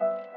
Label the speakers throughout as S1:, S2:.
S1: you.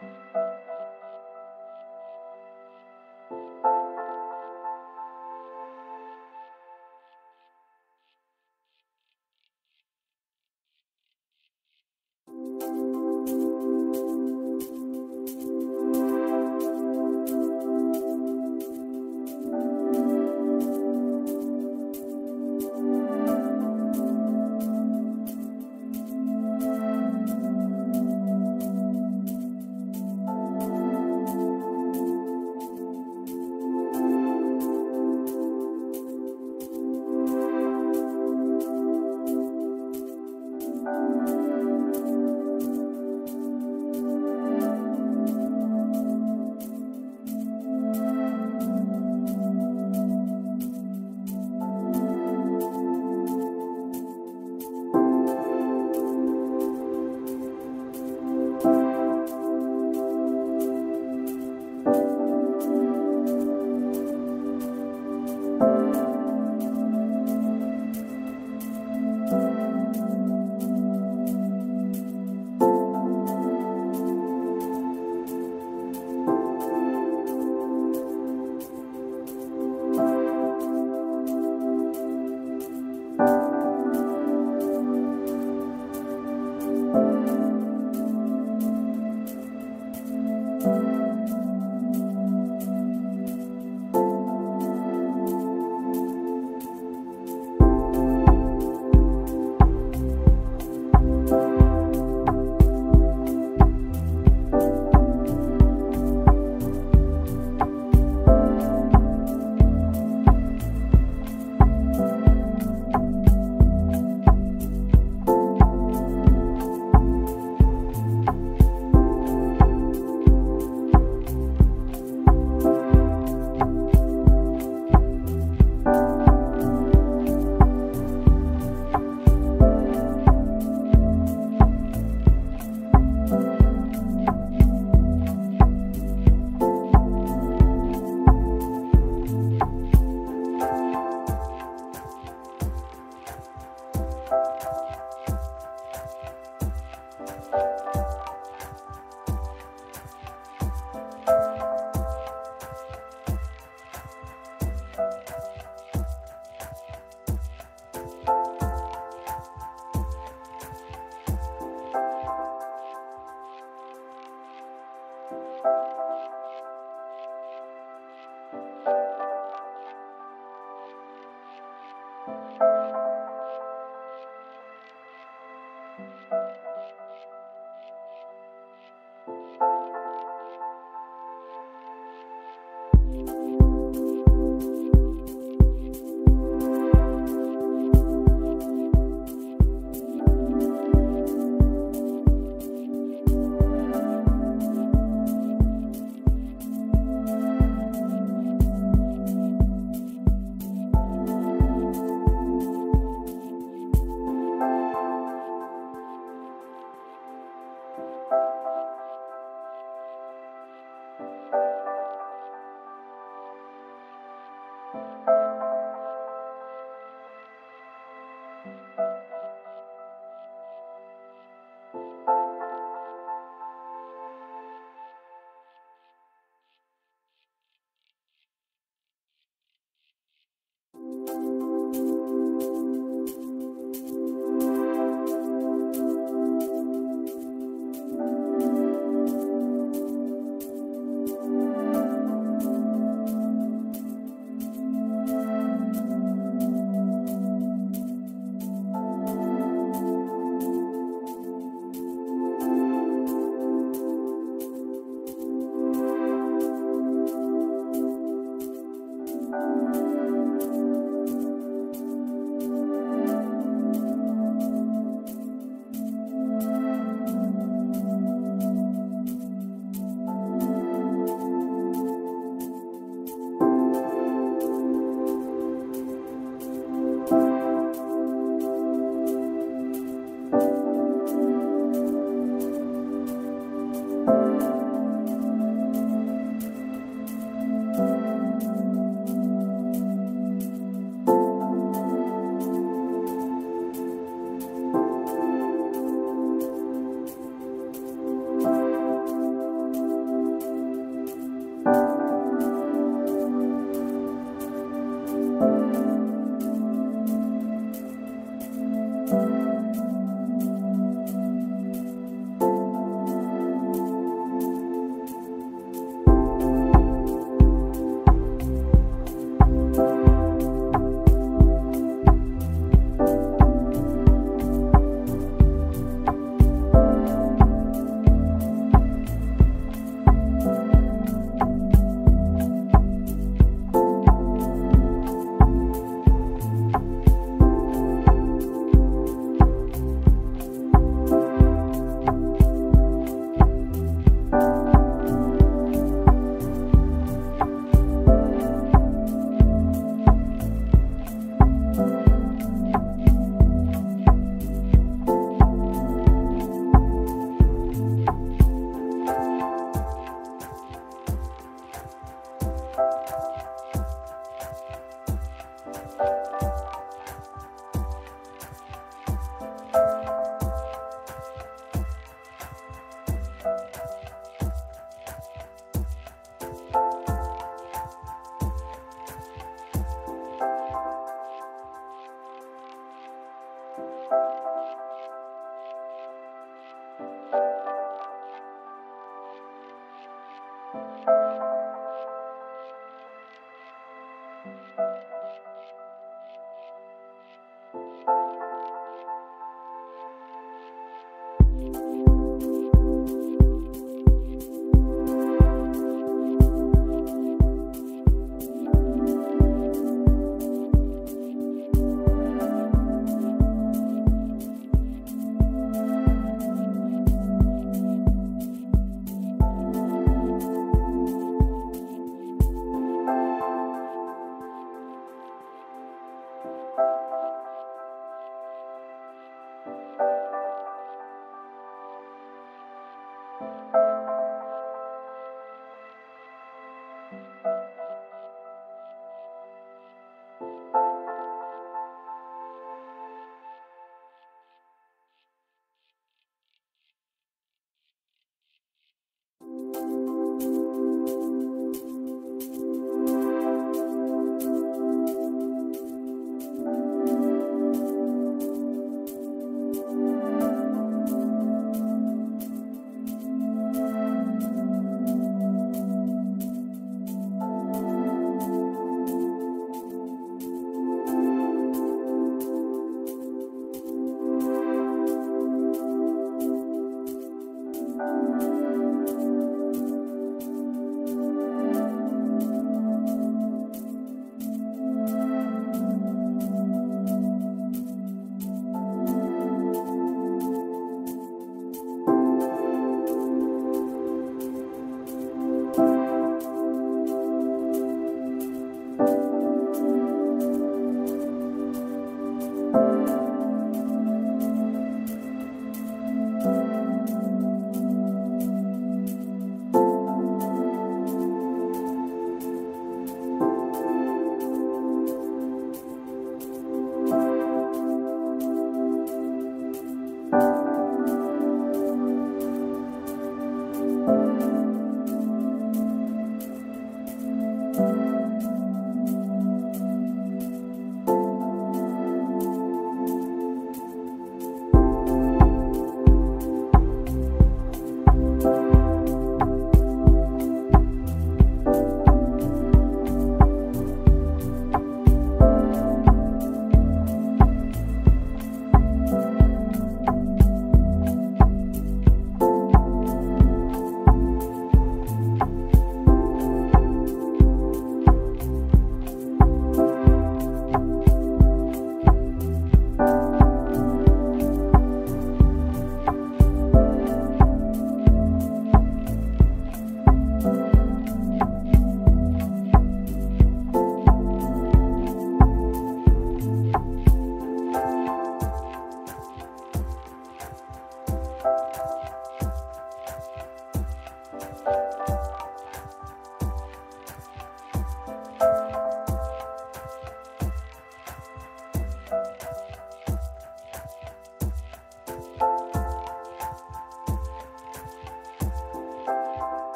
S2: Thank you.